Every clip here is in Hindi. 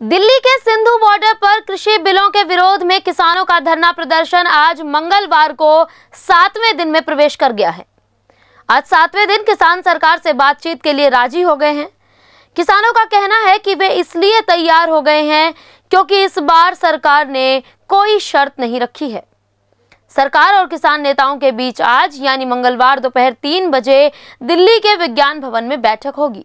दिल्ली के सिंधु बॉर्डर पर कृषि बिलों के विरोध में किसानों का धरना प्रदर्शन आज मंगलवार को सातवें दिन में प्रवेश कर गया है। आज सातवें दिन किसान सरकार से बातचीत के लिए राज़ी हो गए हैं। किसानों का कहना है कि वे इसलिए तैयार हो गए हैं क्योंकि इस बार सरकार ने कोई शर्त नहीं रखी है। सरकार और किसान नेताओं के बीच आज, यानी मंगलवार दोपहर तीन बजे, दिल्ली के विज्ञान भवन में बैठक होगी।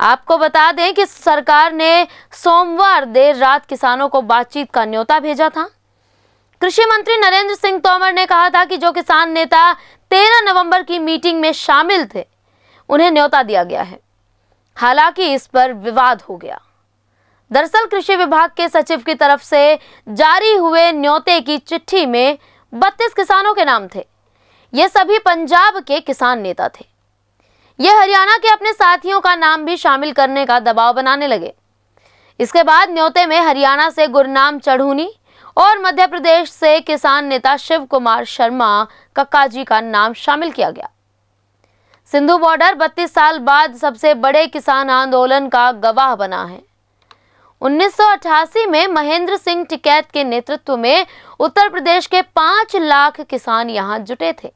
आपको बता दें कि सरकार ने सोमवार देर रात किसानों को बातचीत का न्योता भेजा था। कृषि मंत्री नरेंद्र सिंह तोमर ने कहा था कि जो किसान नेता 13 नवंबर की मीटिंग में शामिल थे, उन्हें न्योता दिया गया है। हालाँकि इस पर विवाद हो गया। दरअसल कृषि विभाग के सचिव की तरफ़ से जारी हुए न्योते की चिट्ठी में 32 किसानों के नाम थे। ये सभी पंजाब के किसान नेता थे। ये हरियाणा के अपने साथियों का नाम भी शामिल करने का दबाव बनाने लगे। इसके बाद न्योते में हरियाणा से गुरनाम चढ़ूनी और मध्य प्रदेश से किसान नेता शिव कुमार शर्मा कक्का जी का नाम शामिल किया गया। सिंधु बॉर्डर 32 साल बाद सबसे बड़े किसान आंदोलन का गवाह बना है। 1988 में महेंद्र सिंह टिकैत के नेतृत्व में उत्तर प्रदेश के पाँच लाख किसान यहाँ जुटे थे।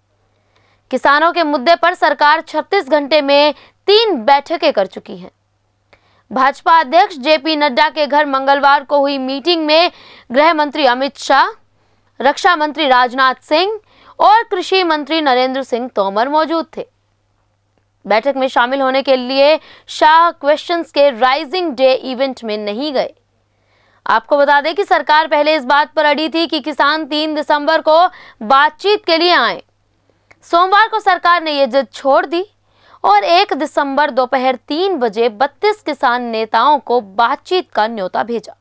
किसानों के मुद्दे पर सरकार 36 घंटे में तीन बैठकें कर चुकी है। भाजपा अध्यक्ष जेपी नड्डा के घर मंगलवार को हुई मीटिंग में गृह मंत्री अमित शाह, रक्षा मंत्री राजनाथ सिंह और कृषि मंत्री नरेंद्र सिंह तोमर मौजूद थे। बैठक में शामिल होने के लिए शाह क्वेश्चंस के राइजिंग डे इवेंट में नहीं गए। आपको बता दें कि सरकार पहले इस बात पर अड़ी थी कि किसान तीन दिसंबर को बातचीत के लिए आए। सोमवार को सरकार ने ये जिद छोड़ दी और एक दिसंबर दोपहर तीन बजे 32 किसान नेताओं को बातचीत का न्योता भेजा।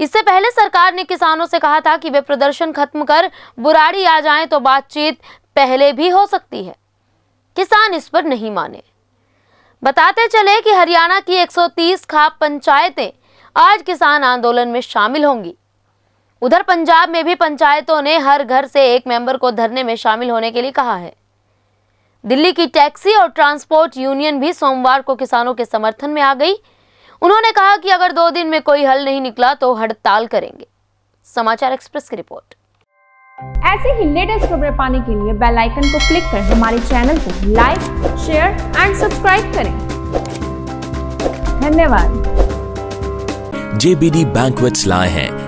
इससे पहले सरकार ने किसानों से कहा था कि वे प्रदर्शन खत्म कर बुराड़ी आ जाएँ तो बातचीत पहले भी हो सकती है। किसान इस पर नहीं माने। बताते चले कि हरियाणा की 130 खाप पंचायतें आज किसान आंदोलन में शामिल होंगी। उधर पंजाब में भी पंचायतों ने हर घर से एक मेंबर को धरने में शामिल होने के लिए कहा है। दिल्ली की टैक्सी और ट्रांसपोर्ट यूनियन भी सोमवार को किसानों के समर्थन में आ गई। उन्होंने कहा कि अगर दो दिन में कोई हल नहीं निकला तो हड़ताल करेंगे। समाचार एक्सप्रेस की रिपोर्ट। ऐसे ही लेटेस्ट खबरें पाने के लिए बेल आइकन को क्लिक कर हमारे चैनल को लाइक शेयर एंड सब्सक्राइब करें। धन्यवाद। JBD Banquets लाए हैं।